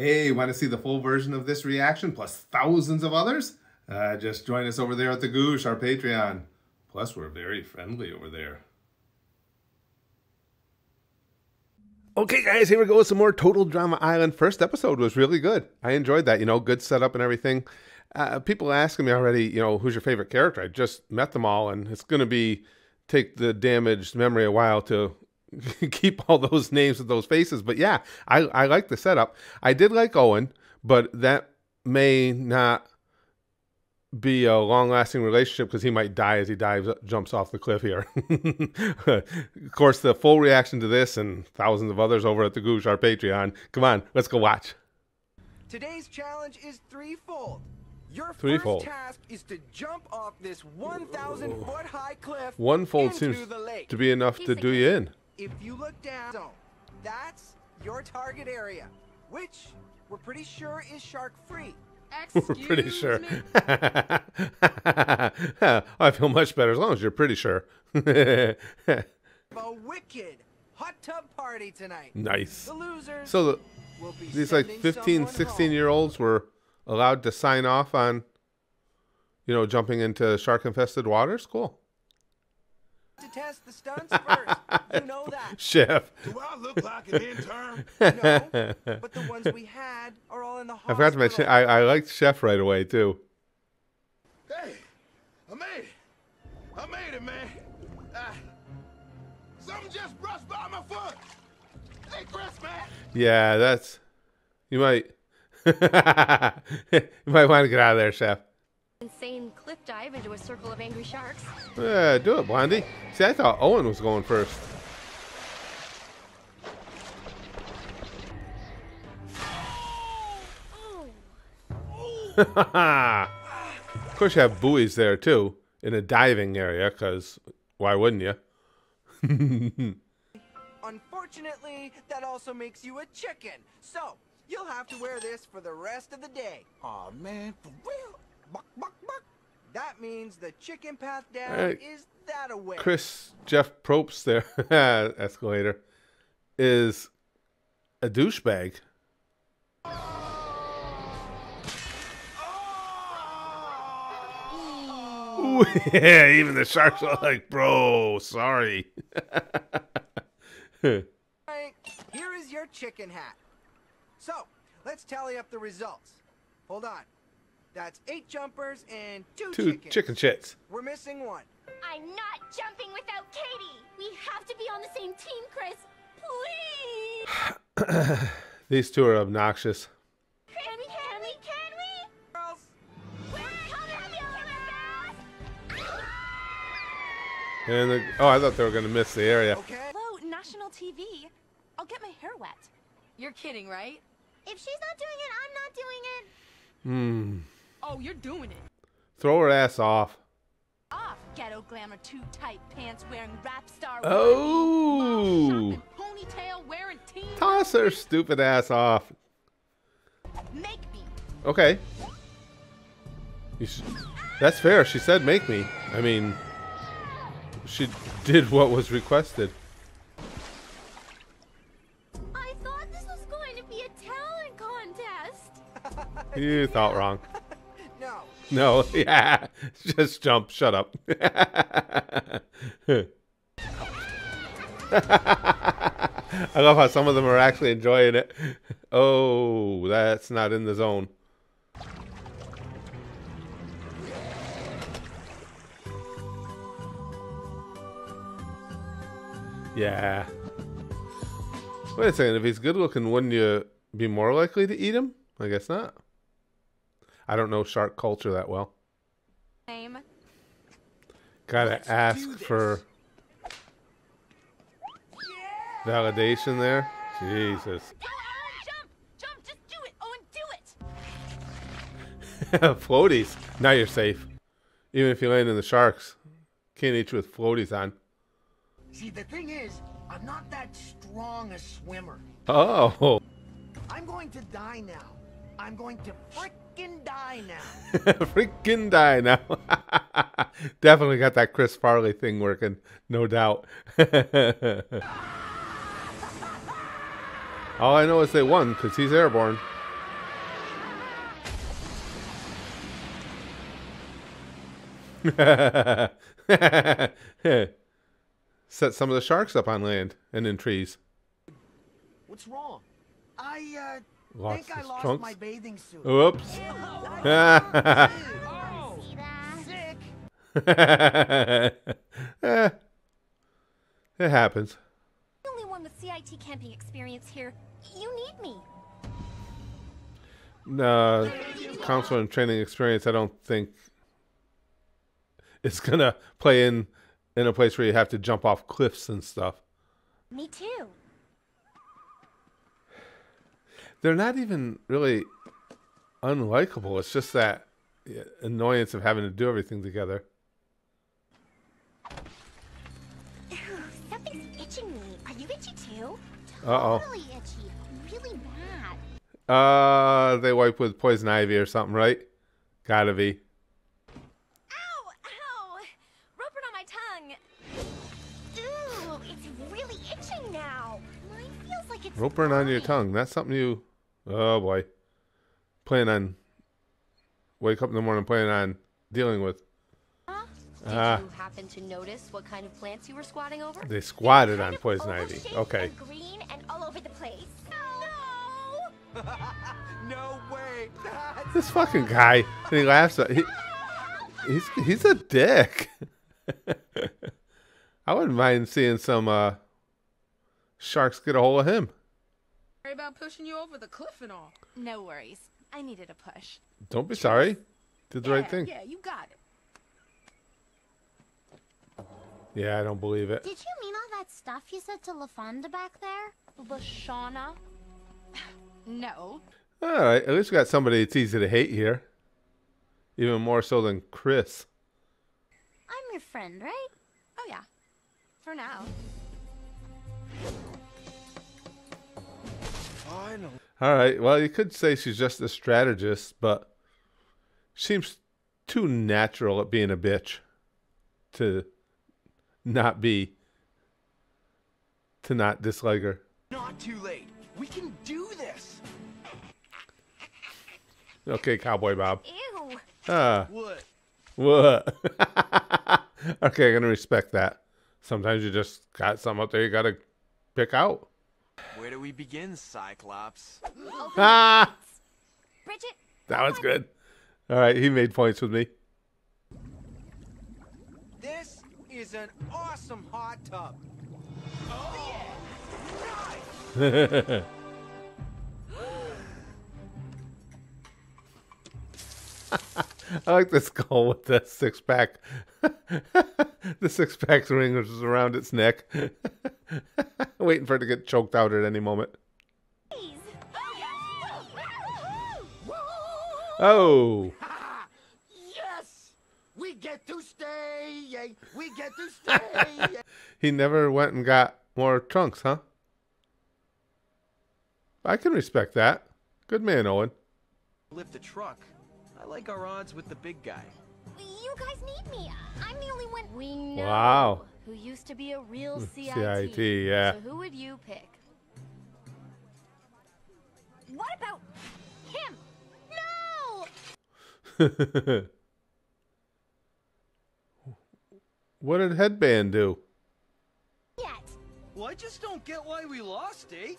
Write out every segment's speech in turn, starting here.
Hey, want to see the full version of this reaction plus thousands of others? Uh, just join us over there at the Goosh, our Patreon. Plus, we're very friendly over there. Okay, guys, here we go with some more Total Drama Island. First episode was really good. I enjoyed that. You know, good setup and everything. Uh, people asking me already, you know, who's your favorite character? I just met them all, and it's going to be take the damaged memory a while to keep all those names with those faces. But yeah, I, I like the setup. I did like Owen, but that may not be a long lasting relationship because he might die as he dives jumps off the cliff here. of course, the full reaction to this and thousands of others over at the Goosh, our Patreon. Come on, let's go watch. Today's challenge is threefold. Your threefold. first task is to jump off this 1,000 foot high cliff. One fold into seems the lake. to be enough to do you in. If you look down, so that's your target area, which we're pretty sure is shark free. We're pretty sure. I feel much better as long as you're pretty sure. A wicked hot tub party tonight. nice. The losers So the, will be these like 15, 16 home. year olds were allowed to sign off on, you know, jumping into shark infested waters. Cool. To test the stunts first. you know that. Chef. Do I look like an intern? No, but the ones we had are all in the I forgot to mention, I, I liked Chef right away too. hey, I made it. I made it, man. Ah, something just brushed by my foot. Hey, Chris, man. Yeah, that's, you might, you might want to get out of there, Chef. Insane cliff dive into a circle of angry sharks. Yeah, do it, Blondie. See, I thought Owen was going first. Oh, of course, you have buoys there too in a diving area, because why wouldn't you? Unfortunately, that also makes you a chicken. So, you'll have to wear this for the rest of the day. Aw, man, for real? Buck, buck, buck. That means the chicken path down Hey, is that away. Chris Jeff Probst there, escalator, is a douchebag. Ooh, yeah, even the sharks are like, bro, sorry. Here is your chicken hat. So, let's tally up the results. Hold on. That's eight jumpers and two, Two chickens. chicken shits. We're missing one. I'm not jumping without Katie. We have to be on the same team, Chris. Please. These two are obnoxious. Can we? Can we? Can we? Girls, We're coming, girls. And the, oh, I thought they were gonna miss the area. okay? Hello, national TV. I'll get my hair wet. You're kidding, right? If she's not doing it, I'm not doing it. Hmm. Oh, you're doing it. Throw her ass off. Off, ghetto glamour, too tight pants wearing rap star. Oh. shopping, ponytail wearing teen. Toss her stupid ass off. Make me. Okay. That's fair. She said make me. I mean, she did what was requested. I thought this was going to be a talent contest. You thought wrong. No. Yeah. Just jump. Shut up. I love how some of them are actually enjoying it. Oh, that's not in the zone. Yeah. Wait a second. If he's good looking, wouldn't you be more likely to eat him? I guess not. I don't know shark culture that well. Name. Gotta ask for validation there. Jesus. Jump! Jump! Just do it! Owen, floaties. Now you're safe. Even if you land in the sharks. Can't eat you with floaties on. See, the thing is, I'm not that strong a swimmer. Oh. I'm going to die now. I'm going to freaking die now. freaking die now. Definitely got that Chris Farley thing working, no doubt. All I know is they won because he's airborne. Set some of the sharks up on land and in trees. What's wrong? I, uh, Lost think I his lost trunks. my bathing suit. Oops. See that? Sick. Eh, it happens. The only one with CIT camping experience here. You need me. Uh, counselor and training experience, I don't think it's gonna play in in a place where you have to jump off cliffs and stuff. Me too. They're not even really unlikable. It's just that annoyance of having to do everything together. Ew, something's itching me. Are you itchy too? Uh-oh. Totally itchy. Really bad. Uh, they wipe with poison ivy or something, right? Gotta be. Ow! Ow! Roper on my tongue. Ooh, it's really itching now. Mine feels like it's Roper on your tongue. That's something you. Oh boy. Plan on. Wake up in the morning planning on dealing with. Did Ah. you happen to notice what kind of plants you were squatting over? They squatted on poison ivy. Okay. And green and all over the place. No! no way. That's This fucking guy. And he laughs at he, he's he's a dick. I wouldn't mind seeing some uh sharks get a hold of him. Sorry about pushing you over the cliff and all. No worries. I needed a push. Don't be sorry. Did the yeah, right thing. Yeah, you got it. Yeah, I don't believe it. Did you mean all that stuff you said to LaFonda back there? Lashana? no. All right, at least we got somebody that's easy to hate here. Even more so than Chris. I'm your friend, right? Oh yeah. For now. Finally. All right, well, you could say she's just a strategist, but seems too natural at being a bitch to not be, to not dislike her. Not too late. We can do this. Okay, Cowboy Bob. Ew. Ah, What? what? okay, I'm going to respect that. Sometimes you just got something up there you got to pick out. Where do we begin, Cyclops? Ah, Bridgette, that was good. All right, he made points with me. This is an awesome hot tub. I like the skull with the six pack. the six pack ring which is around its neck. Waiting for it to get choked out at any moment. Oh, Yes! We get to stay! Yay! We get to stay! he never went and got more trunks, huh? I can respect that. Good man, Owen. Lift the truck. I like our odds with the big guy. You guys need me. I'm the only one. We know Wow. who used to be a real CIT. CIT, yeah. So who would you pick? What about him? No! what did Headband do? Yet. Well, I just don't get why we lost, eh?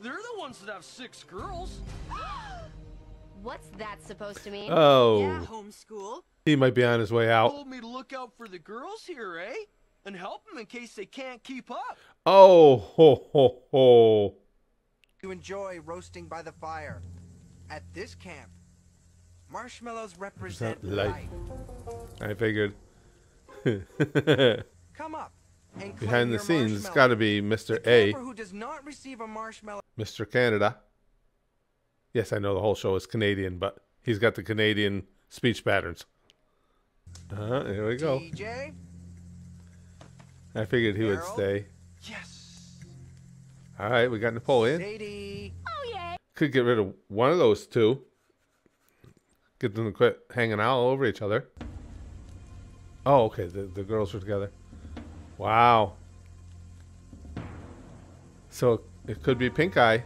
They're the ones that have six girls. What's that supposed to mean? Oh, Yeah, homeschool. he might be on his way out. Told me to look out for the girls here, eh? And help them in case they can't keep up. Oh, ho, ho, ho. to enjoy roasting by the fire. At this camp, marshmallows represent Represent life. life. I figured. Come up and Behind the scenes, it's got to be The Mr. A, who does not receive a marshmallow Mr. Canada. Yes, I know the whole show is Canadian, but he's got the Canadian speech patterns. Uh, here we go. DJ, I figured he would stay. Yes. All right, we got Napoleon. Sadie, Oh, yeah. Could get rid of one of those two. Get them to quit hanging out all over each other. Oh, okay. The, the girls were together. Wow. So it could be Pink Eye.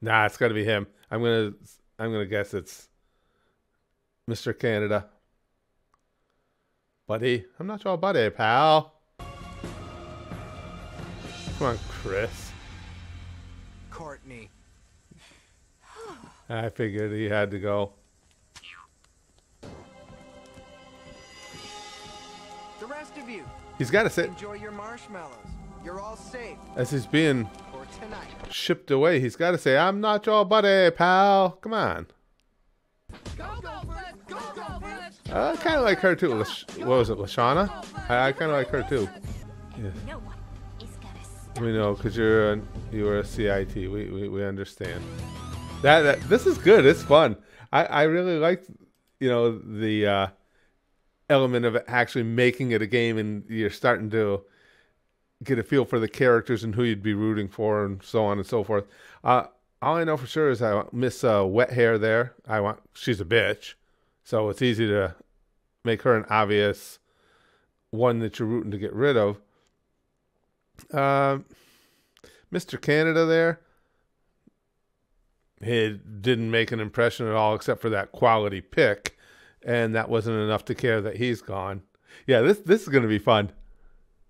Nah, it's got to be him. I'm gonna I'm gonna guess it's Mr. Canada. buddy. I'm not your buddy, pal. Come on, Chris. Courtney. I figured he had to go. The rest of you, He's got to sit enjoy your marshmallows. You're all safe as he's being shipped away. He's got to say, "I'm not your buddy, pal." Come on. I kind of like her too. Lash- what was it, Lashana? I, I kind of like her too. Yeah. No one is gonna stop. We know because you're a, you were a CIT. We, we we understand. That, that this is good. It's fun. I I really like you know the uh, element of actually making it a game, and you're starting to get a feel for the characters and who you'd be rooting for, and so on and so forth. Uh, all I know for sure is I miss uh, wet hair there. I want she's a bitch, so it's easy to make her an obvious one that you're rooting to get rid of. Um, Mr. Canada there, he didn't make an impression at all, except for that quality pick, and that wasn't enough to care that he's gone. Yeah, this this is going to be fun.